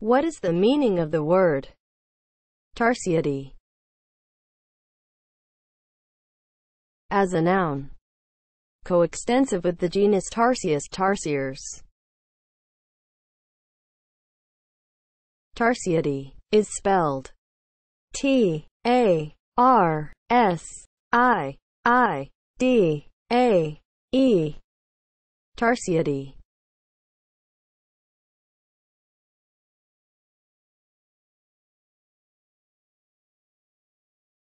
What is the meaning of the word Tarsiidae? as a noun? Coextensive with the genus Tarsius tarsiers. Tarsiidae is spelled T A R S I I D A E. Tarsiidae.